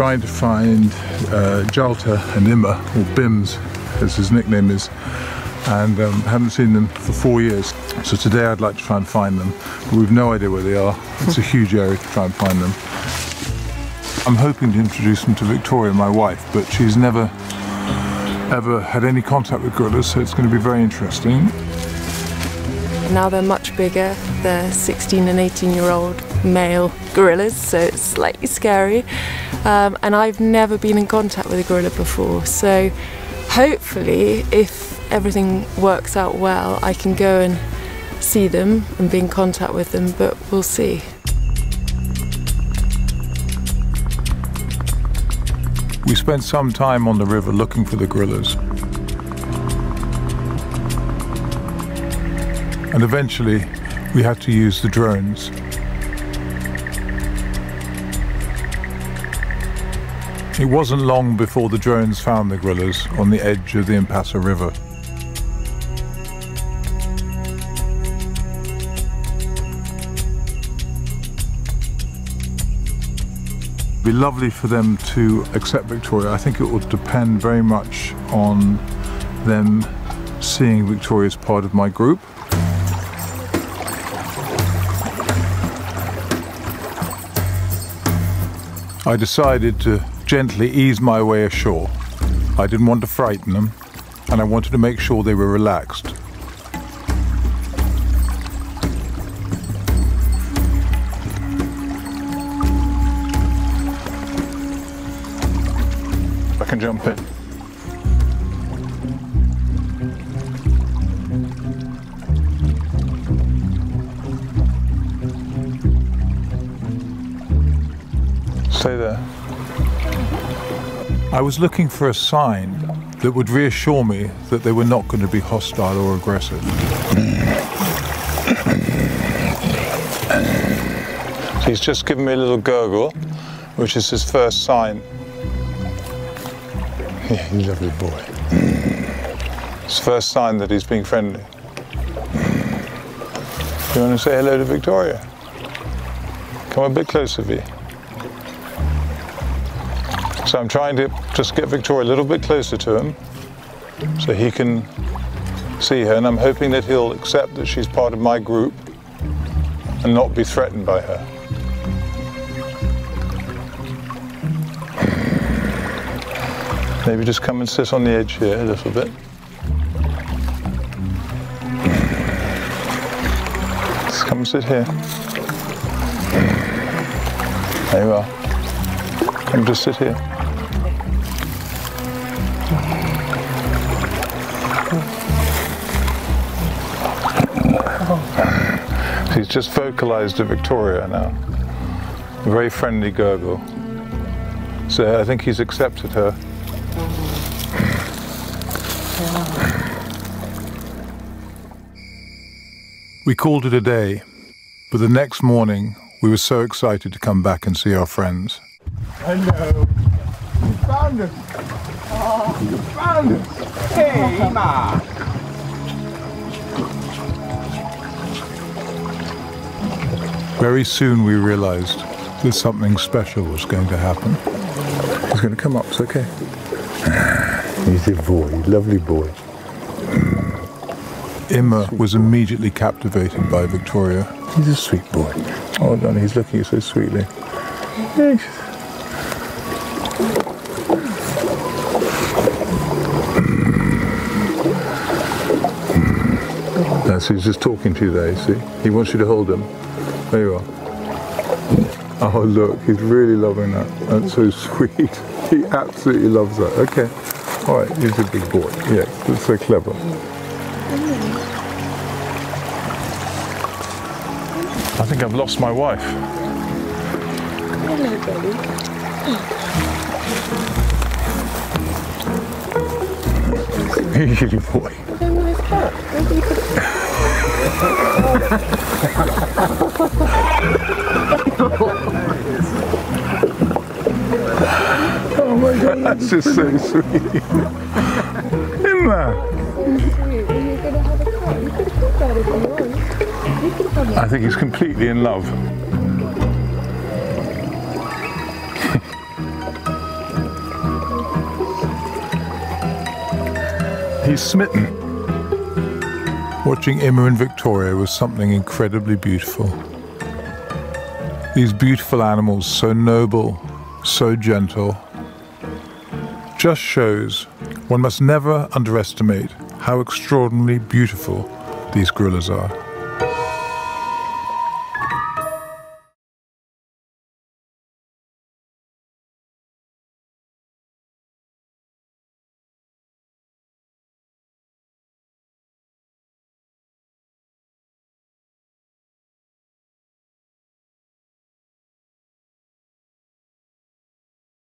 trying to find uh, Djalta and Ima, or Bims as his nickname is, and um, haven't seen them for four years. So today I'd like to try and find them, but we've no idea where they are. It's a huge area to try and find them. I'm hoping to introduce them to Victoria, my wife, but she's never ever had any contact with gorillas, so it's going to be very interesting. Now they're much bigger. They're 16 and 18 year old male gorillas, so it's slightly scary. Um, and I've never been in contact with a gorilla before, so hopefully, if everything works out well, I can go and see them and be in contact with them, but we'll see. We spent some time on the river looking for the gorillas. And eventually, we had to use the drones. It wasn't long before the drones found the gorillas on the edge of the Mpassa River. It'd be lovely for them to accept Victoria. I think it will depend very much on them seeing Victoria as part of my group. I decided to gently ease my way ashore. I didn't want to frighten them, and I wanted to make sure they were relaxed. I can jump in. Stay there. I was looking for a sign that would reassure me that they were not going to be hostile or aggressive. He's just given me a little gurgle, which is his first sign. Yeah, you lovely boy. It's the first sign that he's being friendly. You want to say hello to Victoria? Come a bit closer, V. So I'm trying to just get Victoria a little bit closer to him so he can see her, and I'm hoping that he'll accept that she's part of my group and not be threatened by her. Maybe just come and sit on the edge here a little bit. Just come and sit here. There you are. Come just sit here. Oh. He's just vocalized to Victoria now. A very friendly gurgle. So I think he's accepted her. We called it a day, but the next morning we were so excited to come back and see our friends. Hello. You found us. Oh, you found us. Hey, Ma. Very soon we realized that something special was going to happen. He's going to come up, it's okay. He's a boy, lovely boy. Hmm. Ima was immediately captivated by Victoria. He's a sweet boy. Oh, no, he's looking so sweetly. Yes. That's, hmm. hmm. he's just talking to you there, you see? He wants you to hold him. There you are. Oh, look, he's really loving that. That's so sweet. He absolutely loves that. Okay. All right, he's a big boy. Yeah, that's so clever. I think I've lost my wife. Hello, baby. Easy boy oh my god, that's just so sweet. Ima! I think he's completely in love. he's smitten. Watching Ima and Victoria was something incredibly beautiful. These beautiful animals, so noble, so gentle, just shows one must never underestimate how extraordinarily beautiful these gorillas are.